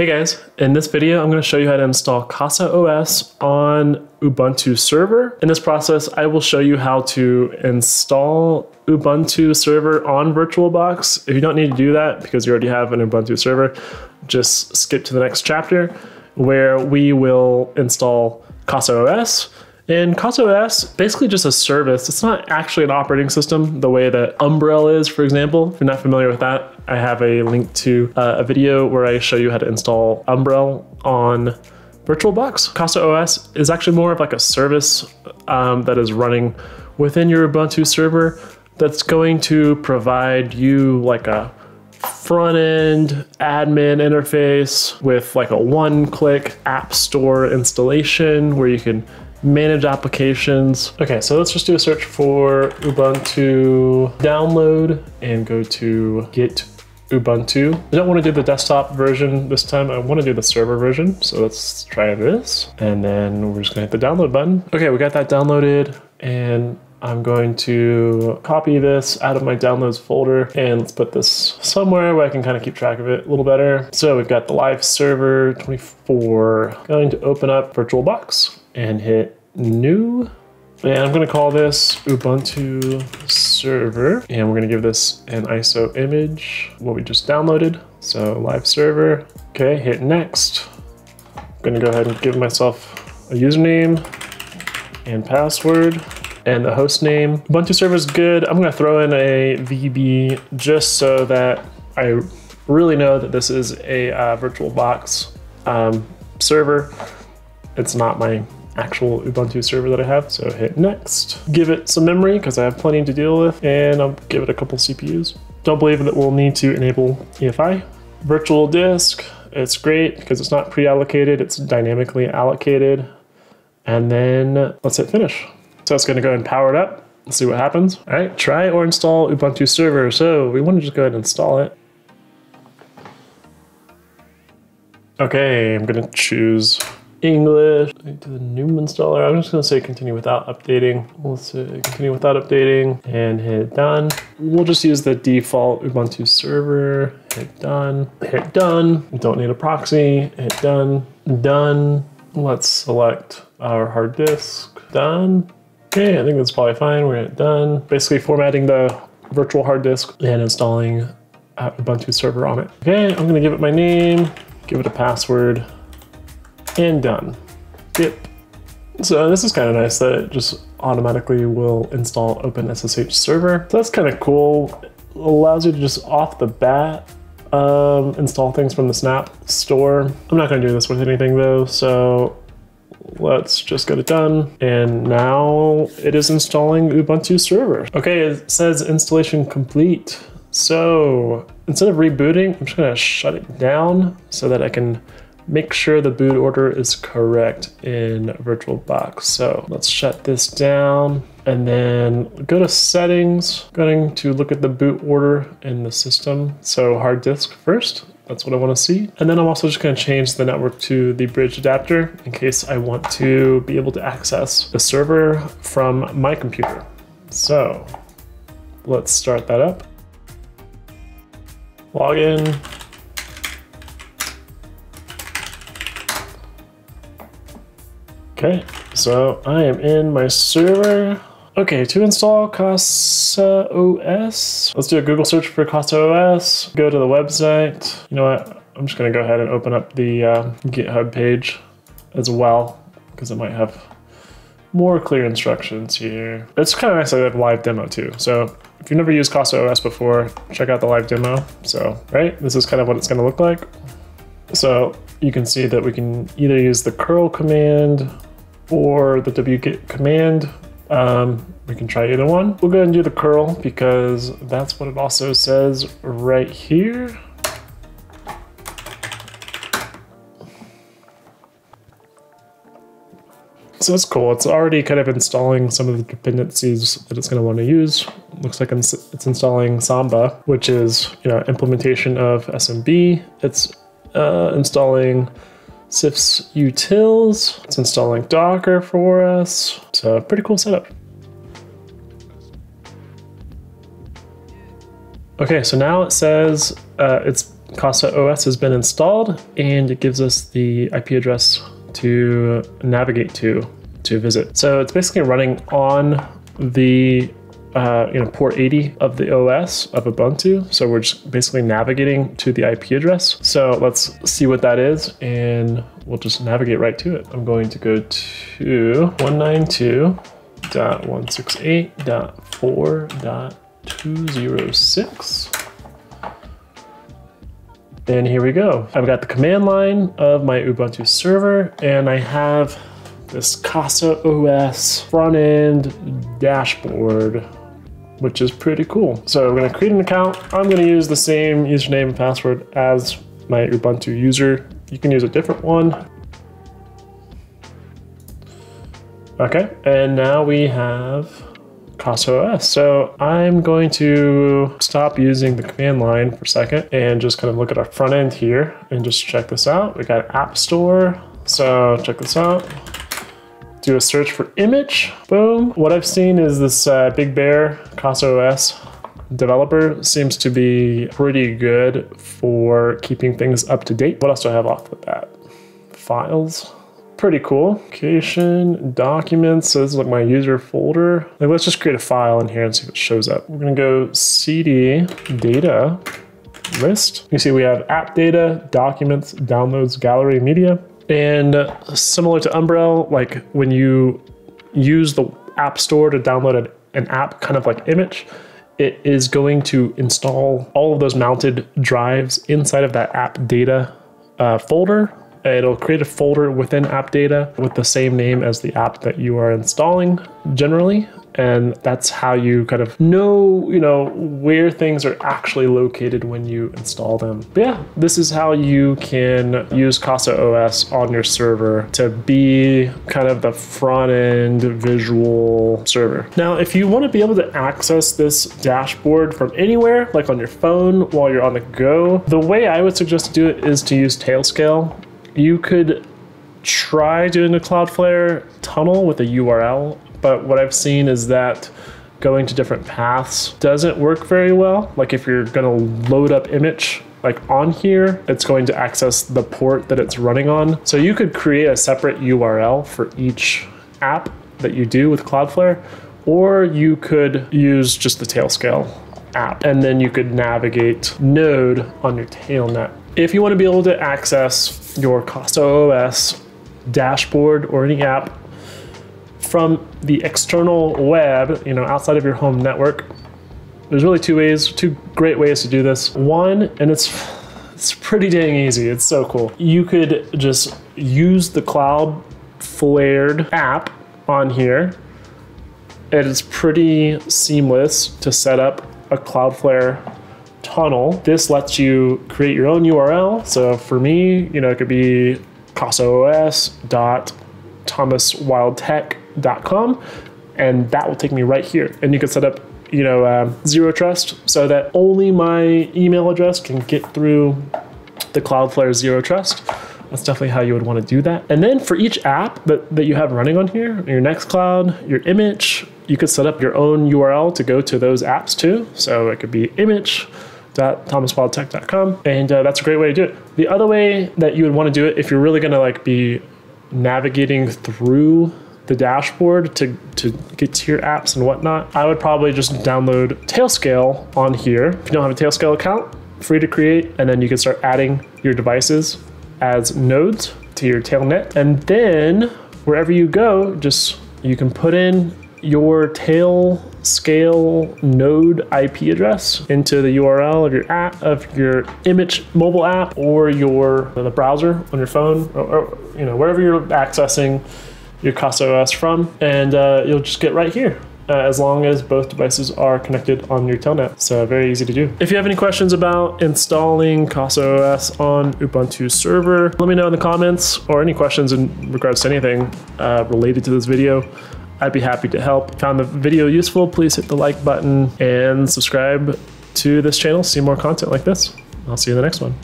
Hey guys, in this video, I'm going to show you how to install Casa OS on Ubuntu server. In this process, I will show you how to install Ubuntu server on VirtualBox. If you don't need to do that because you already have an Ubuntu server, just skip to the next chapter where we will install Casa OS and CasaOS, basically just a service. It's not actually an operating system the way that Umbrel is, for example. If you're not familiar with that, I have a link to uh, a video where I show you how to install Umbrel on VirtualBox. CasaOS is actually more of like a service um, that is running within your Ubuntu server that's going to provide you like a front end admin interface with like a one click app store installation where you can manage applications. Okay, so let's just do a search for Ubuntu download and go to get Ubuntu. I don't want to do the desktop version this time. I want to do the server version. So let's try this. And then we're just to hit the download button. Okay, we got that downloaded and I'm going to copy this out of my downloads folder and let's put this somewhere where I can kind of keep track of it a little better. So we've got the live server 24. Going to open up VirtualBox and hit new. And I'm gonna call this Ubuntu server. And we're gonna give this an ISO image, what we just downloaded. So live server, okay, hit next. I'm gonna go ahead and give myself a username and password and the host name. Ubuntu server is good. I'm gonna throw in a VB just so that I really know that this is a uh, VirtualBox um, server. It's not my actual Ubuntu server that I have. So hit next, give it some memory because I have plenty to deal with and I'll give it a couple CPUs. Don't believe that we'll need to enable EFI. Virtual disk, it's great because it's not pre-allocated, it's dynamically allocated. And then let's hit finish. So it's gonna go and power it up. Let's see what happens. All right, try or install Ubuntu server. So we wanna just go ahead and install it. Okay, I'm gonna choose English to the new installer. I'm just gonna say continue without updating. Let's say continue without updating and hit done. We'll just use the default Ubuntu server, hit done, hit done. Don't need a proxy, hit done, done. Let's select our hard disk, done. Okay, I think that's probably fine. We're at done. Basically formatting the virtual hard disk and installing uh, Ubuntu server on it. Okay, I'm gonna give it my name, give it a password, and done. Yep. So this is kind of nice that it just automatically will install OpenSSH server. So that's kind of cool. It allows you to just off the bat um, install things from the Snap store. I'm not gonna do this with anything though, so let's just get it done. And now it is installing Ubuntu server. Okay, it says installation complete. So instead of rebooting, I'm just gonna shut it down so that I can make sure the boot order is correct in VirtualBox. So let's shut this down and then go to settings, going to look at the boot order in the system. So hard disk first, that's what I wanna see. And then I'm also just gonna change the network to the bridge adapter in case I want to be able to access the server from my computer. So let's start that up. Login, Okay, so I am in my server. Okay, to install Casa OS, let's do a Google search for Casa OS. Go to the website. You know what? I'm just gonna go ahead and open up the uh, GitHub page as well, because it might have more clear instructions here. It's kind of nice that they have live demo too. So if you've never used Casa OS before, check out the live demo. So, right, this is kind of what it's gonna look like. So you can see that we can either use the curl command or the wget command. Um, we can try either one. We'll go ahead and do the curl because that's what it also says right here. So it's cool. It's already kind of installing some of the dependencies that it's going to want to use. Looks like it's installing Samba, which is you know implementation of SMB. It's uh, installing CIFS utils. It's installing Docker for us. It's a pretty cool setup. Okay, so now it says uh, it's Casa OS has been installed and it gives us the IP address to navigate to to visit. So it's basically running on the uh, you know port 80 of the OS of Ubuntu. So we're just basically navigating to the IP address. So let's see what that is and we'll just navigate right to it. I'm going to go to 192.168.4.206. And here we go. I've got the command line of my Ubuntu server and I have this Casa OS front end dashboard, which is pretty cool. So we're gonna create an account. I'm gonna use the same username and password as my Ubuntu user. You can use a different one. Okay, and now we have CasaOS. So I'm going to stop using the command line for a second and just kind of look at our front end here and just check this out. We got App Store. So check this out. Do a search for Immich. Boom. What I've seen is this uh, Big Bear CasaOS developer seems to be pretty good for keeping things up to date. What else do I have off the bat? Files pretty cool. Location, documents, so this is like my user folder. Like let's just create a file in here and see if it shows up. We're gonna go cd data list. You see we have app data, documents, downloads, gallery, media. And similar to Umbrel, like when you use the app store to download an app, kind of like Immich, it is going to install all of those mounted drives inside of that app data uh, folder It'll create a folder within app data with the same name as the app that you are installing generally. And that's how you kind of know, you know, where things are actually located when you install them. But yeah, this is how you can use Casa OS on your server to be kind of the front end visual server. Now, if you want to be able to access this dashboard from anywhere, like on your phone while you're on the go, the way I would suggest to do it is to use Tailscale you could try doing a Cloudflare tunnel with a URL, but what I've seen is that going to different paths doesn't work very well. Like if you're gonna load up Immich like on here, it's going to access the port that it's running on. So you could create a separate URL for each app that you do with Cloudflare, or you could use just the Tailscale app, and then you could navigate Node on your Tailnet. If you want to be able to access your Casa OS dashboard or any app from the external web, you know, outside of your home network. There's really two ways, two great ways to do this. One, and it's it's pretty dang easy. It's so cool. You could just use the Cloud Flared app on here. And It is pretty seamless to set up a Cloudflare tunnel. This lets you create your own URL. So for me, you know, it could be casaos.thomaswildtech.com, and that will take me right here. And you can set up, you know, uh, zero trust so that only my email address can get through the Cloudflare zero trust. That's definitely how you would want to do that. And then for each app that, that you have running on here, your Nextcloud, your Immich, you could set up your own URL to go to those apps too. So it could be Immich, thomaswildtech.com, and uh, that's a great way to do it. The other way that you would want to do it, if you're really going to like be navigating through the dashboard to, to get to your apps and whatnot, I would probably just download Tailscale on here. If you don't have a Tailscale account, free to create, and then you can start adding your devices as nodes to your tailnet. And then wherever you go, just you can put in your tail scale node IP address into the URL of your app of your Immich mobile app or your the browser on your phone or, or you know wherever you're accessing your Casa OS from, and uh, you'll just get right here. Uh, as long as both devices are connected on your tailnet. So very easy to do. If you have any questions about installing Casa OS on Ubuntu server, let me know in the comments or any questions in regards to anything uh, related to this video. I'd be happy to help. Found the video useful, please hit the like button and subscribe to this channel, see more content like this. I'll see you in the next one.